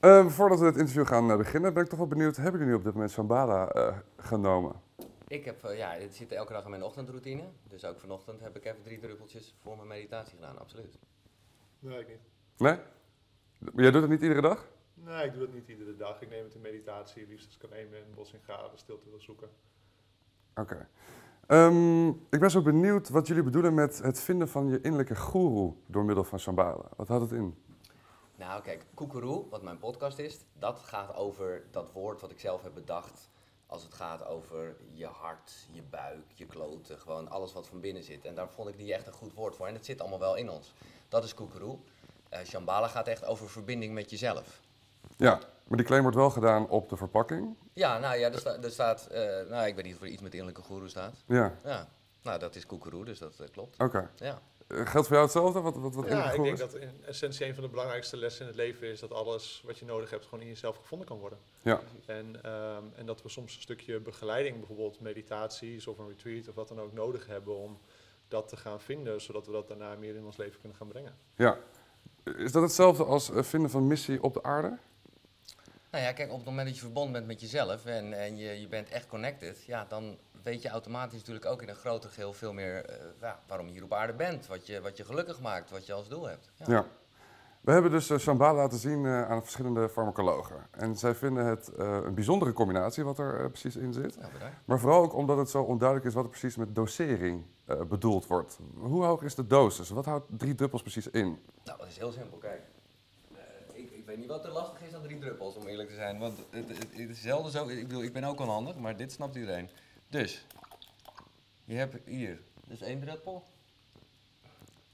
Ehm, voordat we het interview gaan eh, beginnen, ben ik toch wel benieuwd, hebben jullie nu op dit moment Shambhala eh, genomen? Ik heb, eh, ja, het zit elke dag in mijn ochtendroutine. Dus ook vanochtend heb ik even drie druppeltjes voor mijn meditatie gedaan, absoluut. Nee, ik niet. Nee? Maar jij doet het niet iedere dag? Nee, ik doe dat niet iedere dag. Ik neem het in meditatie, liefst als ik kan even in een bos in ga, de stilte wil zoeken. Oké. Ehm, ik ben zo benieuwd wat jullie bedoelen met het vinden van je innerlijke guru door middel van Shambhala. Wat houdt het in? Nou, kijk, Koekeroe, wat mijn podcast is, dat gaat over dat woord wat ik zelf heb bedacht. Als het gaat over je hart, je buik, je kloten, gewoon alles wat van binnen zit. En daar vond ik niet echt een goed woord voor. En het zit allemaal wel in ons. Dat is Koekeroe. Eh Shambhala gaat echt over verbinding met jezelf. Ja, maar die claim wordt wel gedaan op de verpakking. Ja, nou ja, er, sta- er staat, eh, nou ik weet niet of er iets met innerlijke guru staat. Ja, Ja, nou dat is Koekeroe, dus dat eh, klopt. oké. Ja. Eh, Geldt voor jou hetzelfde? Wat, wat, wat Ja, ik denk is? dat in essentie een van de belangrijkste lessen in het leven is dat alles wat je nodig hebt gewoon in jezelf gevonden kan worden. Ja. En, ehm, en dat we soms een stukje begeleiding, bijvoorbeeld meditaties of een retreat of wat dan ook nodig hebben om dat te gaan vinden, zodat we dat daarna meer in ons leven kunnen gaan brengen. Ja. Is dat hetzelfde als vinden van missie op de aarde? Nou ja, kijk, op het moment dat je verbonden bent met jezelf en, en je, je bent echt connected, ja, dan weet je automatisch natuurlijk ook in een groter geheel veel meer eh, ja, waarom je hier op aarde bent, wat je, wat je gelukkig maakt, wat je als doel hebt. Ja. Ja. We hebben dus uh, Shambhala laten zien eh, aan verschillende farmacologen. En zij vinden het eh, een bijzondere combinatie wat er eh, precies in zit. Bedankt. Maar vooral ook omdat het zo onduidelijk is wat er precies met dosering eh, bedoeld wordt. Hoe hoog is de dosis? Wat houdt drie druppels precies in? Nou, dat is heel simpel, kijk. Eh, ik, ik weet niet wat er lastig is aan drie druppels, om eerlijk te zijn. Want het, het, het is zelden zo, ik bedoel, ik ben ook onhandig, maar dit snapt iedereen. Dus, je hebt hier, dus één druppel.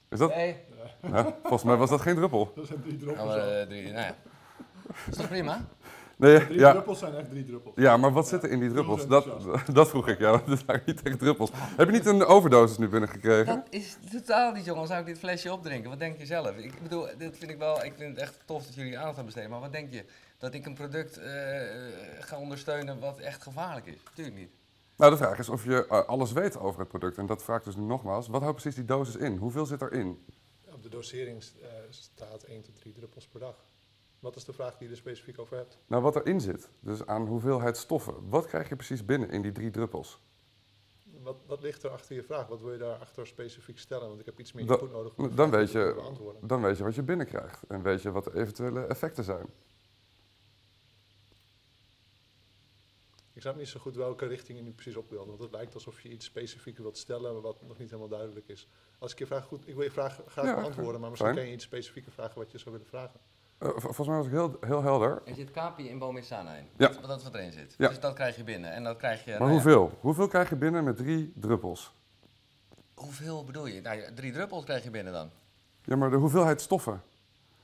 Is dat? Nee. Ja, volgens mij was dat geen druppel. Dat zijn drie Nou, maar, eh, drie, nou ja. Is toch prima? Nee, ja, druppels zijn echt drie druppels. ja, maar wat zit er in die druppels? Dat, dat vroeg ik, ja. Dat zijn niet echt druppels. Heb je niet een overdosis nu binnengekregen? Dat is totaal niet, jongen. Zou ik dit flesje opdrinken? Wat denk je zelf? Ik bedoel, dit vind ik wel, ik vind het echt tof dat jullie aandacht aan besteden. Maar wat denk je? Dat ik een product eh, ga ondersteunen wat echt gevaarlijk is? Tuurlijk niet. Nou, de vraag is of je eh, alles weet over het product. En dat vraag ik dus nu nogmaals. Wat houdt precies die dosis in? Hoeveel zit erin? Op de dosering eh, staat 1 tot 3 druppels per dag. Wat is de vraag die je er specifiek over hebt? Nou, wat erin zit. Dus aan hoeveelheid stoffen. Wat krijg je precies binnen in die drie druppels? Wat, wat ligt er achter je vraag? Wat wil je daarachter specifiek stellen? Want ik heb iets meer input nodig om dan weet te je- beantwoorden. Dan weet je wat je binnenkrijgt. En weet je wat de eventuele effecten zijn. Ik snap niet zo goed welke richting je nu precies op wilt. Want het lijkt alsof je iets specifiek wilt stellen, maar wat nog niet helemaal duidelijk is. Als ik je vraag goed, ik wil je vraag graag Ja, beantwoorden, maar misschien fijn. kan je iets specifieker vragen wat je zou willen vragen. Eh, volgens mij was ik heel, heel helder. Er zit kapi in bomissana in. Ja. Dat, dat is wat erin zit. Ja. Dus dat krijg je binnen. En dat krijg je... Maar nou ja, hoeveel? Hoeveel krijg je binnen met drie druppels? hoeveel bedoel je? Nou, ja, drie druppels krijg je binnen dan. Ja, maar de hoeveelheid stoffen.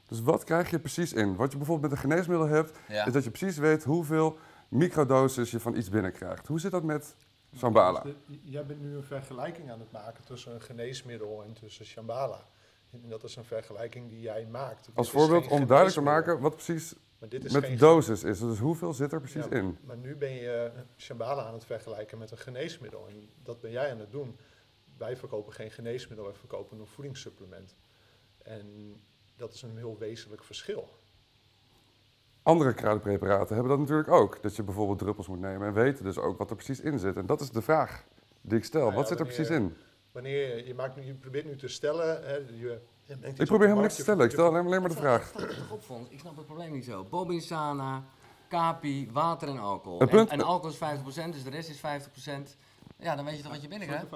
Dus wat krijg je precies in? Wat je bijvoorbeeld met een geneesmiddel hebt, Ja. is dat je precies weet hoeveel microdoses je van iets binnenkrijgt. Hoe zit dat met Shambhala? Dus de- jij bent nu een vergelijking aan het maken tussen een geneesmiddel en tussen Shambhala. En dat is een vergelijking die jij maakt. Als voorbeeld om duidelijk te maken wat precies maar met geen dosis is. Dus hoeveel zit er precies Ja, in? Maar nu ben je Shambhala aan het vergelijken met een geneesmiddel. En dat ben jij aan het doen. Wij verkopen geen geneesmiddel, wij verkopen een voedingssupplement. En dat is een heel wezenlijk verschil. Andere kruidenpreparaten hebben dat natuurlijk ook. Dat je bijvoorbeeld druppels moet nemen en weten dus ook wat er precies in zit. En dat is de vraag die ik stel. Nou ja, wat zit er wanneer- precies in? Wanneer je, maakt je probeert nu te stellen. Hè, je, Ik probeer helemaal niks te stellen. Ik stel alleen maar de vraag. Ik snap het probleem niet zo. Bobinsana, kapi, water en alcohol. En, punt- en alcohol is 50%, dus de rest is 50%. Ja, dan weet je toch wat je binnenkrijgt?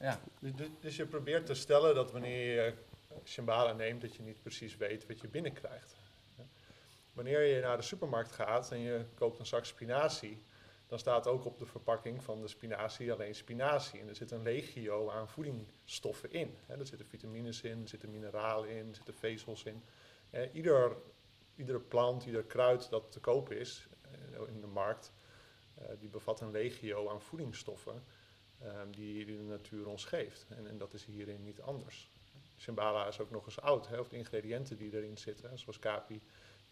Ja. Dus, dus- dus je probeert te stellen dat wanneer je Shambhala neemt, dat je niet precies weet wat je binnenkrijgt. Wanneer je naar de supermarkt gaat en je koopt een zak spinazie, dan staat ook op de verpakking van de spinazie alleen spinazie. En er zit een legio aan voedingsstoffen in. Er zitten vitamines in, er zitten mineralen in, er zitten vezels in. Hè, ieder, iedere plant, ieder kruid dat te koop is eh, in de markt, eh, die bevat een legio aan voedingsstoffen ehm, die, de natuur ons geeft. En, en dat is hierin niet anders. Shambhala is ook nog eens oud. Of de ingrediënten die erin zitten, zoals kapi,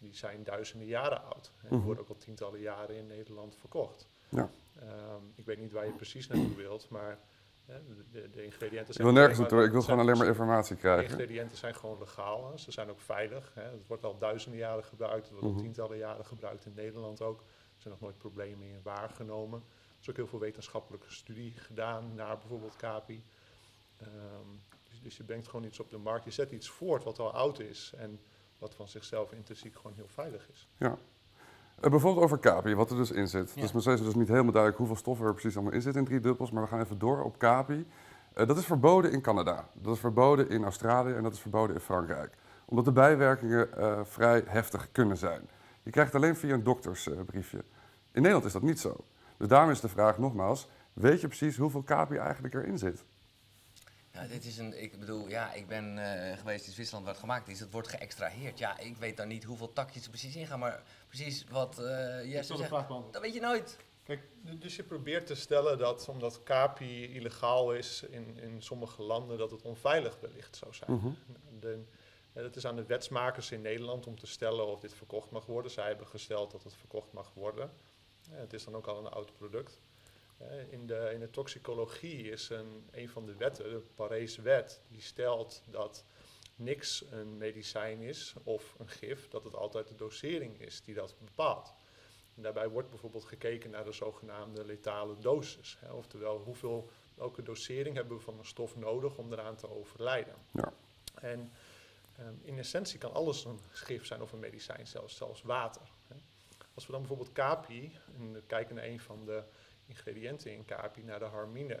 die zijn duizenden jaren oud. En die Mhm. worden ook al tientallen jaren in Nederland verkocht. Ja. Ehm, ik weet niet waar je precies naartoe wilt, maar Hè, De, de, de ingrediënten Ik zijn wil nergens naartoe, ik wil gewoon alleen maar informatie De krijgen. ingrediënten zijn gewoon legaal. Hè. Ze zijn ook veilig. Hè. Het wordt al duizenden jaren gebruikt. Het wordt al Mhm. tientallen jaren gebruikt in Nederland ook. Er zijn nog nooit problemen in waargenomen. Er is ook heel veel wetenschappelijke studie gedaan naar bijvoorbeeld CAPI. Ehm, dus, dus je brengt gewoon iets op de markt. Je zet iets voort wat al oud is en wat van zichzelf intrinsiek gewoon heel veilig is. Ja. Eh, bijvoorbeeld over Capi, wat er dus in zit. Ja. Het is nog steeds dus niet helemaal duidelijk hoeveel stoffen er precies allemaal in zit in drie dubbels, maar we gaan even door op Capi. Eh, dat is verboden in Canada, dat is verboden in Australië en dat is verboden in Frankrijk. Omdat de bijwerkingen eh, vrij heftig kunnen zijn. Je krijgt het alleen via een doktersbriefje. in Nederland is dat niet zo. Dus daarom is de vraag nogmaals, weet je precies hoeveel Capi eigenlijk erin zit? Ja, dit is een, ik bedoel, ja, ik ben eh, geweest in Zwitserland waar het gemaakt is. Het wordt geëxtraheerd. Ja, ik weet dan niet hoeveel takjes er precies in gaan, maar precies wat eh Jesse zegt, dat weet je nooit. Kijk, dus je probeert te stellen dat omdat CAPI illegaal is in, in sommige landen, dat het onveilig wellicht zou zijn. Mhm. De, eh, het is aan de wetsmakers in Nederland om te stellen of dit verkocht mag worden. Zij hebben gesteld dat het verkocht mag worden. Eh, het is dan ook al een oud product. In, de, in de toxicologie is een, een van de wetten, de Parese wet, die stelt dat niks een medicijn is of een gif, dat het altijd de dosering is die dat bepaalt. En daarbij wordt bijvoorbeeld gekeken naar de zogenaamde letale dosis. Hè, oftewel, hoeveel, welke dosering hebben we van een stof nodig om eraan te overlijden. Ja. En ehm, in essentie kan alles een gif zijn of een medicijn, zelfs, zelfs water. Hè. Als we dan bijvoorbeeld capi, en we kijken naar een van de ingrediënten in capi, naar de harmine.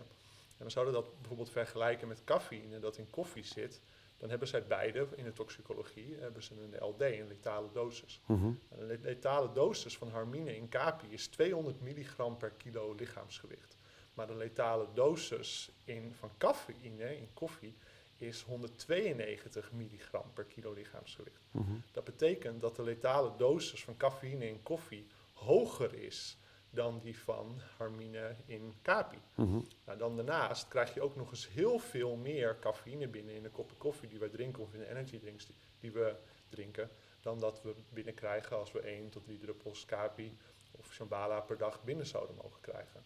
En we zouden dat bijvoorbeeld vergelijken met cafeïne dat in koffie zit. Dan hebben zij beide, in de toxicologie, hebben ze een LD, een letale dosis. En De le- letale dosis van harmine in capi is 200 milligram per kilo lichaamsgewicht. Maar de letale dosis in, van cafeïne in koffie is 192 milligram per kilo lichaamsgewicht. Mhm. Dat betekent dat de letale dosis van cafeïne in koffie hoger is dan die van harmine in capi. Mhm. Nou, dan daarnaast krijg je ook nog eens heel veel meer cafeïne binnen in de koppen koffie die wij drinken of in de energy drinks die, die we drinken, dan dat we binnenkrijgen als we 1 tot 3 druppels capi of shambhala per dag binnen zouden mogen krijgen.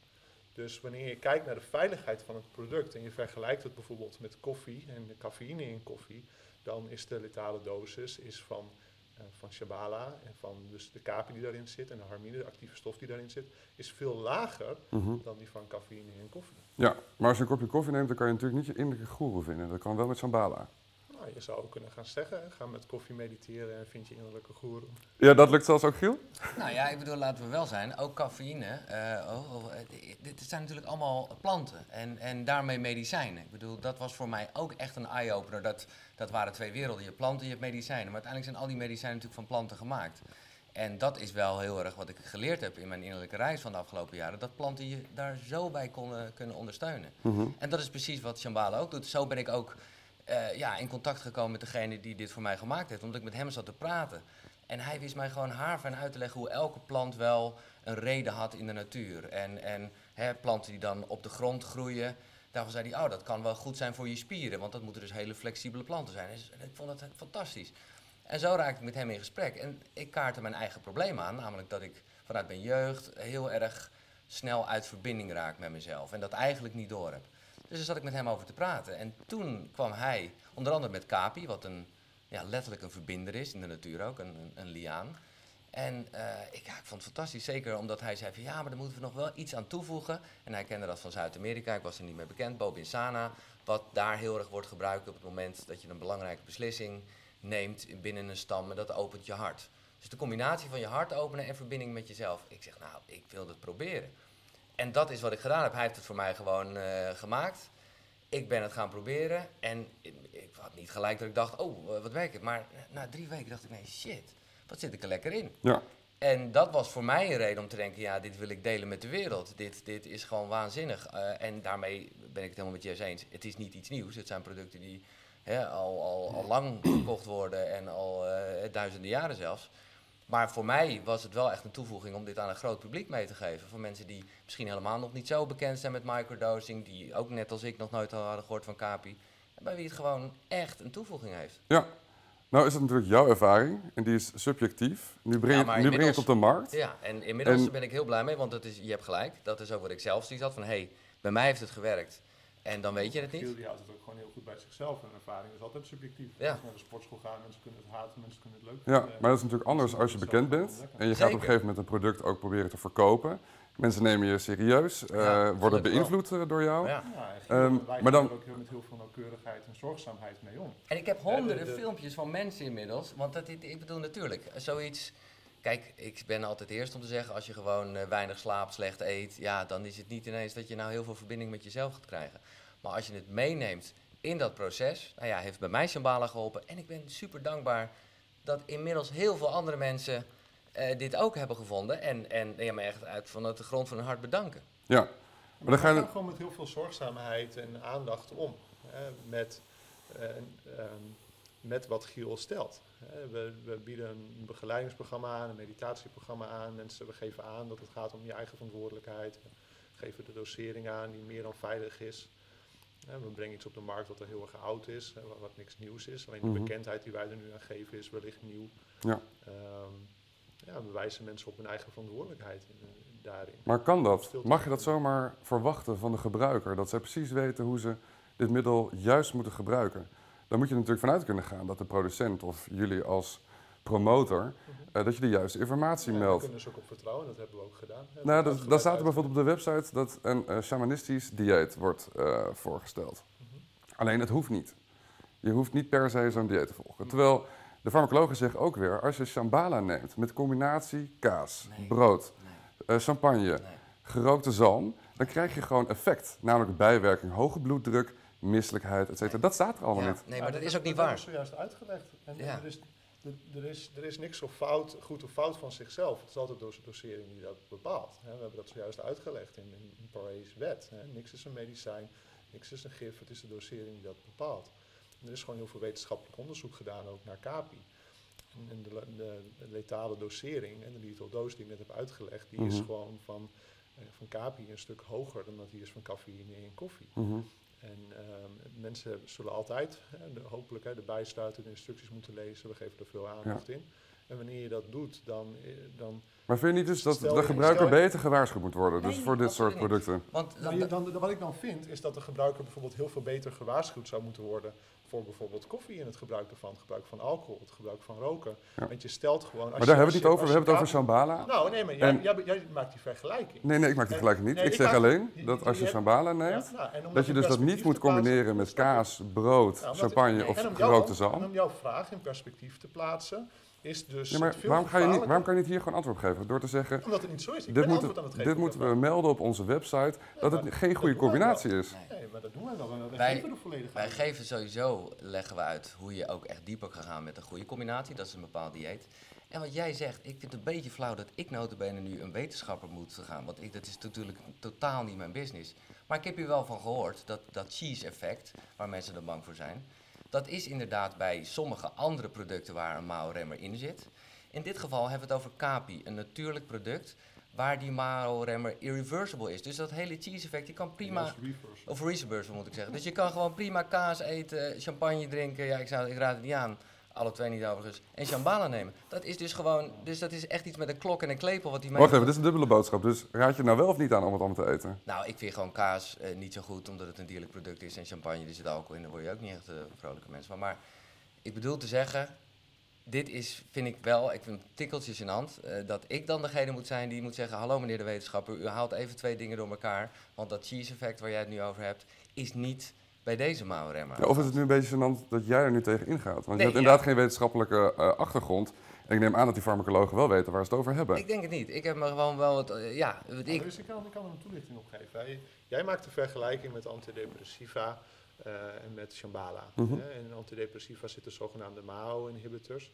Dus wanneer je kijkt naar de veiligheid van het product en je vergelijkt het bijvoorbeeld met koffie en de cafeïne in koffie, dan is de letale dosis is van, van shambhala en van dus de capi die daarin zit en de harmine, de actieve stof die daarin zit, is veel lager Mhm. dan die van cafeïne in koffie. Ja, maar als je een kopje koffie neemt, dan kan je natuurlijk niet je innerlijke goeroe vinden. Dat kan wel met Shambhala. Nou, je zou ook kunnen gaan zeggen, ga met koffie mediteren en vind je innerlijke goeroe. Ja, dat lukt zelfs ook, Giel? Nou ja, ik bedoel, laten we wel zijn. Ook cafeïne. eh, oh, oh, eh, dit zijn natuurlijk allemaal planten en, en daarmee medicijnen. Ik bedoel, dat was voor mij ook echt een eye-opener. Dat, dat waren twee werelden. Je planten, je hebt medicijnen. Maar uiteindelijk zijn al die medicijnen natuurlijk van planten gemaakt. En dat is wel heel erg wat ik geleerd heb in mijn innerlijke reis van de afgelopen jaren. Dat planten je daar zo bij konden, kunnen ondersteunen. Mhm. En dat is precies wat Shambhala ook doet. Zo ben ik ook eh, ja, in contact gekomen met degene die dit voor mij gemaakt heeft. Omdat ik met hem zat te praten. En hij wist mij gewoon haarfijn uit te leggen hoe elke plant wel een reden had in de natuur. En, en hè, planten die dan op de grond groeien. Daarvan zei hij, oh, dat kan wel goed zijn voor je spieren. Want dat moeten dus hele flexibele planten zijn. Dus ik vond het fantastisch. En zo raakte ik met hem in gesprek. En ik kaartte mijn eigen probleem aan. Namelijk dat ik vanuit mijn jeugd heel erg snel uit verbinding raak met mezelf. En dat eigenlijk niet door heb. Dus daar zat ik met hem over te praten. En toen kwam hij, onder andere met Capi, wat een, ja, letterlijk een verbinder is, in de natuur ook, een, een, liaan. En eh, ik, ik vond het fantastisch, zeker omdat hij zei van ja, maar daar moeten we nog wel iets aan toevoegen. En hij kende dat van Zuid-Amerika, ik was er niet mee bekend, Bobinsana. Wat daar heel erg wordt gebruikt op het moment dat je een belangrijke beslissing neemt binnen een stam. En dat opent je hart. Dus de combinatie van je hart openen en verbinding met jezelf. Ik zeg nou, ik wil het proberen. En dat is wat ik gedaan heb. Hij heeft het voor mij gewoon eh, gemaakt. Ik ben het gaan proberen. En ik, ik had niet gelijk dat ik dacht, oh, eh, wat werkt het. Maar na drie weken dacht ik, nee, shit, wat zit ik er lekker in. Ja. En dat was voor mij een reden om te denken, ja, dit wil ik delen met de wereld. Dit, dit is gewoon waanzinnig. Eh, en daarmee ben ik het helemaal met Jess eens. Het is niet iets nieuws. Het zijn producten die hè, al, al, al lang gekocht worden en al duizenden jaren zelfs. Maar voor mij was het wel echt een toevoeging om dit aan een groot publiek mee te geven. Voor mensen die misschien helemaal nog niet zo bekend zijn met microdosing, die ook net als ik nog nooit hadden gehoord van Capi. En bij wie het gewoon echt een toevoeging heeft. Ja. Nou is dat natuurlijk jouw ervaring en die is subjectief. Nu breng Ja, nu breng je het op de markt. Ja, en inmiddels En- ben ik heel blij mee, want het is, je hebt gelijk. Dat is ook wat ik zelf zie zat van, hé, hey, bij mij heeft het gewerkt. En dan weet je het Giel niet. die houdt het ook gewoon heel goed bij zichzelf. En ervaring is altijd subjectief. Ja. Als naar de sportschool gaan, mensen kunnen het haten, mensen kunnen het leuk Ja, vinden. maar dat is natuurlijk anders als je bekend bent en je gaat op een gegeven moment een product ook proberen te verkopen. Mensen nemen je serieus, eh, Ja, worden wel. beïnvloed eh, door jou. Ja. Ja, Ehm, wij maar dan- er ook heel, met heel veel nauwkeurigheid en zorgzaamheid mee om. En ik heb honderden de- de- filmpjes van mensen inmiddels. Want dat, ik bedoel natuurlijk, zoiets. Kijk, ik ben altijd eerst om te zeggen, als je gewoon eh, weinig slaapt, slecht eet, ja, dan is het niet ineens dat je nou heel veel verbinding met jezelf gaat krijgen. Maar als je het meeneemt in dat proces, nou ja, heeft bij mij Shambhala geholpen. En ik ben super dankbaar dat inmiddels heel veel andere mensen eh, dit ook hebben gevonden. En, en ja, me echt uit vanuit de grond van hun hart bedanken. Ja, maar dan ga we je... gaan gewoon met heel veel zorgzaamheid en aandacht om. Hè, met, eh, ehm, met wat Giel stelt. We, we bieden een begeleidingsprogramma aan, een meditatieprogramma aan. Mensen, we geven aan dat het gaat om je eigen verantwoordelijkheid. We geven de dosering aan die meer dan veilig is. We brengen iets op de markt wat er heel erg oud is, wat, niks nieuws is. Alleen de Mhm. bekendheid die wij er nu aan geven is wellicht nieuw. Ja. Ehm, ja, we wijzen mensen op hun eigen verantwoordelijkheid in, eh, daarin. Maar kan dat? Mag je dat zomaar verwachten van de gebruiker? Dat zij precies weten hoe ze dit middel juist moeten gebruiken? Dan moet je er natuurlijk vanuit kunnen gaan dat de producent of jullie als promotor, eh, dat je de juiste informatie Ja, daar meldt. kunnen ze ook op vertrouwen, dat hebben we ook gedaan. We Nou, dat, daar staat er bijvoorbeeld op de website dat een eh, shamanistisch dieet wordt eh, voorgesteld. Mhm. Alleen het hoeft niet. Je hoeft niet per se zo'n dieet te volgen. Mhm. Terwijl de farmacologen zeggen ook weer, als je shambhala neemt met combinatie kaas, Nee. brood, Nee, champagne, nee. gerookte zalm, dan krijg je gewoon effect. Namelijk bijwerking, hoge bloeddruk, misselijkheid, et cetera. Dat staat er allemaal Ja, niet. nee, maar dat is ook niet Dat waar. hebben we zojuist uitgelegd. En, Ja. er, is, er, is, er is niks of fout, goed of fout van zichzelf. Het is altijd door de dosering die dat bepaalt. Hè. We hebben dat zojuist uitgelegd in, in, in Pare's wet. Hè. Niks is een medicijn, niks is een gif, het is de dosering die dat bepaalt. En er is gewoon heel veel wetenschappelijk onderzoek gedaan, ook naar CAPI. En, de, de, de letale dosering, en de lethal dose die ik net heb uitgelegd, die is Mhm. gewoon van, eh, van CAPI een stuk hoger dan dat die is van cafeïne in koffie. Mhm. En ehm, mensen zullen altijd, hè, de, hopelijk, hè, de bijsluitende instructies moeten lezen. We geven er veel aandacht in. En wanneer je dat doet, dan, eh, dan, Maar vind je niet dus dat de gebruiker je- beter gewaarschuwd moet worden? Dus voor dit soort producten? Want dan, wat ik dan vind, is dat de gebruiker bijvoorbeeld heel veel beter gewaarschuwd zou moeten worden voor bijvoorbeeld koffie en het gebruik ervan, het gebruik van alcohol, het gebruik van roken. Ja. Want je stelt gewoon. Als Maar je- daar hebben we het niet over, we hebben het over Shambhala. Nou, nee, maar jij, En- jij, jij maakt die vergelijking. Nee, nee, ik maak die vergelijking niet. nee, ik ik zeg alleen dat als je Ja, neemt, nou, en dat je dus dat niet moet combineren met kaas, brood, Nou, champagne nee, of en gerookte En zalm. om jouw vraag in perspectief te plaatsen, is dus. Ja, maar veel waarom, ga je niet, waarom kan je niet hier gewoon antwoord op geven? Door te zeggen, Omdat het niet zo is. Ik dit, ben moeten- antwoord aan het geven. dit moeten we melden op onze website, dat het geen goede combinatie is. Nee. maar dat doen wij wel. Wij, Wij- geven Wij geven sowieso, leggen we uit hoe je ook echt dieper kan gaan met een goede combinatie. Dat is een bepaald dieet. En wat jij zegt, ik vind het een beetje flauw dat ik notabene nu een wetenschapper moet gaan. Want ik, dat is natuurlijk totaal niet mijn business. Maar ik heb hier wel van gehoord, dat, dat cheese effect, waar mensen er bang voor zijn. Dat is inderdaad bij sommige andere producten waar een mao-remmer in zit. In dit geval hebben we het over Capi, een natuurlijk product waar die mao-remmer irreversible is. Dus dat hele cheese effect, je kan prima... Of reversible moet ik zeggen. Dus je kan gewoon prima kaas eten, champagne drinken. Ja, ik, zou, ik raad het niet aan. Alle twee niet overigens. En shambhala nemen. Dat is dus gewoon... Dus dat is echt iets met een klok en een klepel wat die mee... Wacht even, dit is een dubbele boodschap. Dus raad je nou wel of niet aan om het allemaal te eten? Nou, ik vind gewoon kaas eh, niet zo goed, omdat het een dierlijk product is. En champagne, er zit alcohol in. Daar word je ook niet echt een vrolijke mens van. Maar ik bedoel te zeggen... Dit is, vind ik wel, ik vind tikkeltjes in hand, eh, dat ik dan degene moet zijn die moet zeggen... Hallo meneer de wetenschapper, u haalt even twee dingen door elkaar. Want dat cheese effect waar jij het nu over hebt, is niet bij deze mouwremmer. Ja, of is het nu een beetje gênant dat jij er nu tegen ingaat? Want Nee, je hebt ja. inderdaad geen wetenschappelijke eh, achtergrond. En ik neem aan dat die farmacologen wel weten waar ze het over hebben. Ik denk het niet. Ik heb me gewoon wel wat. eh, ja, wat ik, dus ik kan, ik kan er een toelichting op geven. Jij, jij maakt de vergelijking met antidepressiva eh, en met Shambhala. Mhm. hè. In antidepressiva zitten zogenaamde MAO-inhibitors.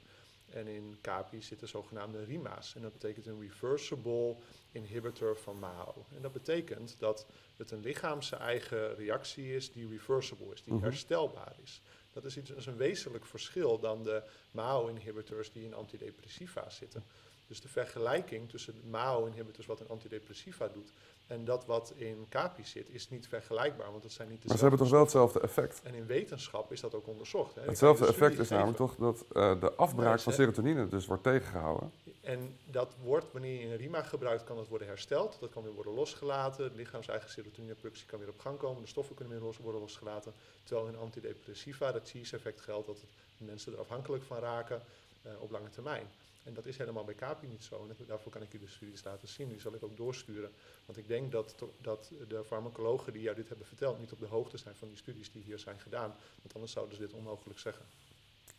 En in CAPI zitten zogenaamde RIMA's. En dat betekent een reversible inhibitor van MAO. En dat betekent dat het een lichaamse eigen reactie is die reversible is, die Mhm. herstelbaar is. Dat is, iets, dat is een wezenlijk verschil dan de MAO-inhibitors die in antidepressiva zitten. Dus de vergelijking tussen MAO-inhibitors, wat een antidepressiva doet, en dat wat in CAPI zit, is niet vergelijkbaar, want dat zijn niet Maar ze hebben toch wel hetzelfde effect? En in wetenschap is dat ook onderzocht. Hè. Hetzelfde effect is namelijk toch dat eh, de afbraak van serotonine dus wordt tegengehouden. En dat wordt, wanneer je een RIMA gebruikt, kan dat worden hersteld. Dat kan weer worden losgelaten. Het lichaams-eigen serotonineproductie kan weer op gang komen. De stoffen kunnen weer los, worden losgelaten. Terwijl in antidepressiva dat cheese-effect geldt dat het, mensen er afhankelijk van raken uh, op lange termijn. En dat is helemaal bij CAPI niet zo. En daarvoor kan ik je de studies laten zien. Die zal ik ook doorsturen. Want ik denk dat, dat de farmacologen die jou dit hebben verteld niet op de hoogte zijn van die studies die hier zijn gedaan. Want anders zouden ze dit onmogelijk zeggen.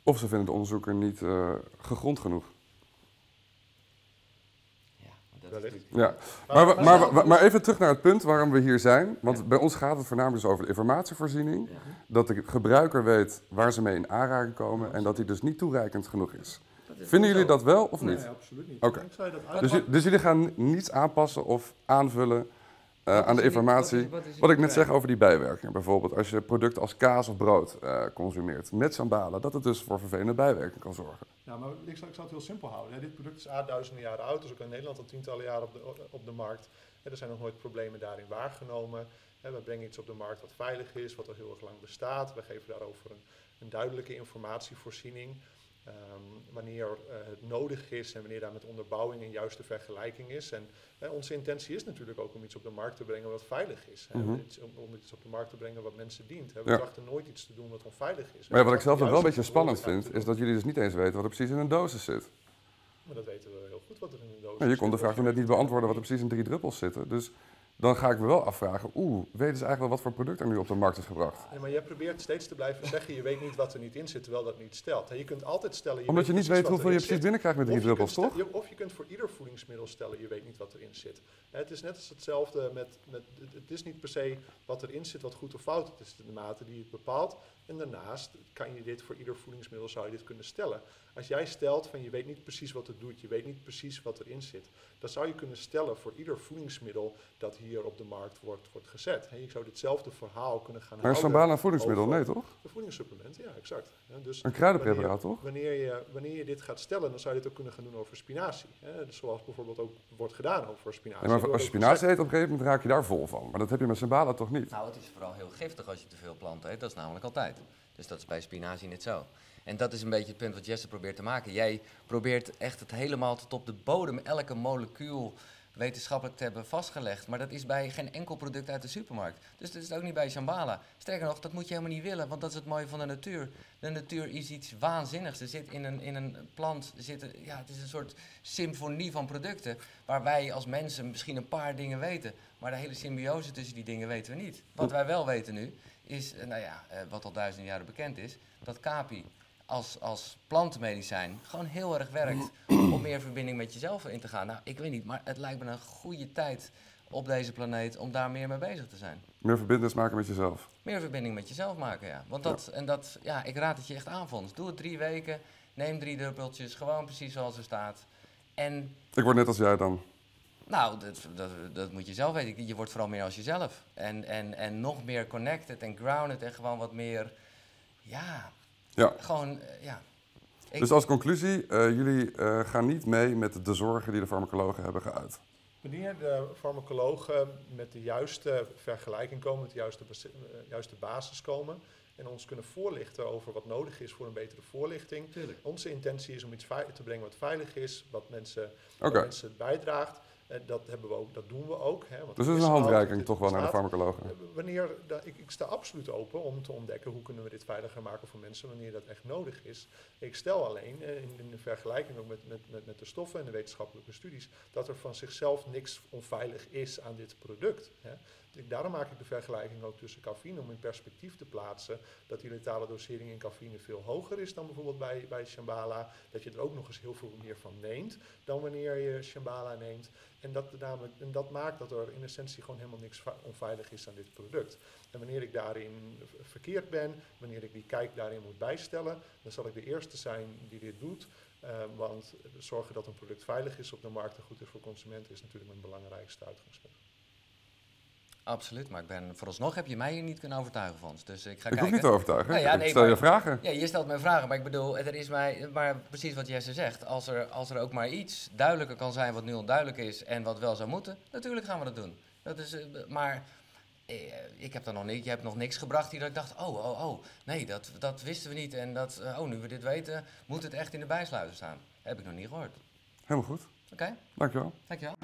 Of ze vinden de onderzoeker niet uh, gegrond genoeg. Ja, maar, maar, maar, maar, even terug naar het punt waarom we hier zijn. Want bij ons gaat het voornamelijk dus over de informatievoorziening. Dat de gebruiker weet waar ze mee in aanraking komen en dat die dus niet toereikend genoeg is. Vinden jullie dat wel of niet? Nee, absoluut niet. Oké. Dus, dus, jullie gaan niets aanpassen of aanvullen uh, aan de informatie. Wat, ik net zeg over die bijwerkingen. Bijvoorbeeld als je producten als kaas of brood uh, consumeert met shambhala, dat het dus voor vervelende bijwerkingen kan zorgen. Ja, maar ik zal, ik zal het heel simpel houden. Dit product is duizenden jaren oud, dus ook in Nederland al tientallen jaren op de, op de markt. er zijn nog nooit problemen daarin waargenomen. we brengen iets op de markt wat veilig is, wat al heel erg lang bestaat. We geven daarover een, een duidelijke informatievoorziening. Um, wanneer uh, het nodig is en wanneer daar met onderbouwing een juiste vergelijking is. En uh, onze intentie is natuurlijk ook om iets op de markt te brengen wat veilig is. Mm -hmm. om, om, iets op de markt te brengen wat mensen dient. We ja. trachten nooit iets te doen wat onveilig is. Maar ja, wat ik zelf nog wel een beetje spannend vind, is dat jullie dus niet eens weten wat er precies in een dosis zit. Maar dat weten we heel goed wat er in een dosis zit. je kon de vraag net niet beantwoorden wat er precies in drie druppels zitten. Dus dan ga ik me wel afvragen, oeh, weten ze eigenlijk wel wat voor product er nu op de markt is gebracht? Nee, maar jij probeert steeds te blijven zeggen, je weet niet wat er niet in zit, terwijl dat niet stelt. Je kunt altijd stellen... Je Omdat je niet weet hoeveel je precies binnenkrijgt met drie druppels, toch? of je kunt voor ieder voedingsmiddel stellen, je weet niet wat erin zit. Het is net als hetzelfde met, met, het is niet per se wat erin zit wat goed of fout is. Het is de mate die het bepaalt. En daarnaast kan je dit voor ieder voedingsmiddel zou je dit kunnen stellen. Als jij stelt van je weet niet precies wat het doet, je weet niet precies wat erin zit, dan zou je kunnen stellen voor ieder voedingsmiddel dat hier op de markt wordt, wordt gezet. En je zou ditzelfde verhaal kunnen gaan maar houden. Maar is een voedingsmiddel? Nee, toch? Een voedingssupplement, ja, exact. dus een kruidenpreparaat, toch? Wanneer je, wanneer je dit gaat stellen, dan zou je dit ook kunnen gaan doen over spinazie. Hè? Dus zoals bijvoorbeeld ook wordt gedaan over spinazie. Ja, maar als je spinazie eet, op een gegeven moment raak je daar vol van. Maar dat heb je met Sambala toch niet? Nou, het is vooral heel giftig als je te veel planten eet. Dat is namelijk altijd. Dus dat is bij spinazie niet zo. En dat is een beetje het punt wat Jesse probeert te maken. Jij probeert echt het helemaal tot op de bodem, elke molecuul wetenschappelijk te hebben vastgelegd. Maar dat is bij geen enkel product uit de supermarkt. Dus dat is ook niet bij Shambhala. Sterker nog, dat moet je helemaal niet willen, want dat is het mooie van de natuur. De natuur is iets waanzinnigs. Er zit in een, in een plant, zit ja, het is een soort symfonie van producten. Waar wij als mensen misschien een paar dingen weten. Maar de hele symbiose tussen die dingen weten we niet. Wat wij wel weten nu, is, eh, nou ja, eh, wat al duizenden jaren bekend is, dat Capi als, als plantenmedicijn gewoon heel erg werkt om meer verbinding met jezelf in te gaan. Nou, ik weet niet, maar het lijkt me een goede tijd op deze planeet om daar meer mee bezig te zijn. Meer verbinding maken met jezelf? Meer verbinding met jezelf maken, ja. Want dat, en dat, ja, ik raad het je echt aan, Fons. Doe het drie weken, neem drie druppeltjes, gewoon precies zoals er staat. En... Ik word net als jij dan. Nou, dat, dat, dat, moet je zelf weten. Je wordt vooral meer als jezelf. En, en, en nog meer connected en grounded en gewoon wat meer, ja, ja. gewoon, eh, ja. Dus als conclusie, uh, jullie uh, gaan niet mee met de zorgen die de farmacologen hebben geuit? Wanneer de farmacologen met de juiste vergelijking komen, met de juiste, juiste basis komen en ons kunnen voorlichten over wat nodig is voor een betere voorlichting. Tuurlijk. Onze intentie is om iets te brengen wat veilig is, wat mensen, okay. wat mensen bijdraagt. En dat, hebben we ook, dat doen we ook. Hè, want dus dat is een handreiking toch wel naar de farmacologen? Eh, wanneer, ik, ik, sta absoluut open om te ontdekken hoe kunnen we dit veiliger maken voor mensen wanneer dat echt nodig is. Ik stel alleen, eh, in, in de vergelijking ook met, met, met, met de stoffen en de wetenschappelijke studies, dat er van zichzelf niks onveilig is aan dit product. Hè. Daarom maak ik de vergelijking ook tussen cafeïne om in perspectief te plaatsen dat die letale dosering in cafeïne veel hoger is dan bijvoorbeeld bij, bij Shambhala. Dat je er ook nog eens heel veel meer van neemt dan wanneer je Shambhala neemt. En dat, namelijk, en dat maakt dat er in essentie gewoon helemaal niks onveilig is aan dit product. En wanneer ik daarin verkeerd ben, wanneer ik die kijk daarin moet bijstellen, dan zal ik de eerste zijn die dit doet. Uh, want zorgen dat een product veilig is op de markt en goed is voor consumenten is natuurlijk mijn belangrijkste uitgangspunt. Absoluut, maar ik ben, vooralsnog heb je mij hier niet kunnen overtuigen, Fons. Dus ik ga ik kijken. hoef niet te overtuigen. Nou ja, nee, stel je vragen. Ja, je stelt mij vragen, maar ik bedoel, er is mij, maar precies wat Jesse zegt. Als er, als er ook maar iets duidelijker kan zijn wat nu onduidelijk is en wat wel zou moeten, natuurlijk gaan we dat doen. Dat is, eh, maar eh, ik heb dan nog niet, je hebt nog niks gebracht die dat ik dacht, oh, oh, oh, nee, dat, dat wisten we niet. En dat, oh, nu we dit weten, moet het echt in de bijsluiter staan. heb ik nog niet gehoord. Helemaal goed. Oké, Dankjewel. dankjewel.